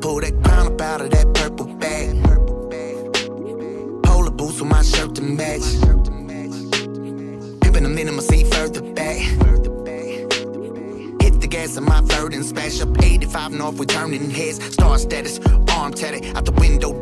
pull that crown up out of that purple bag. Polar boots with my shirt to match. Pimpin' them in, I'ma see further back. Hit the gas in my Verdant, smash up 85 north, we turning heads. Star status, arm tatted, out the window.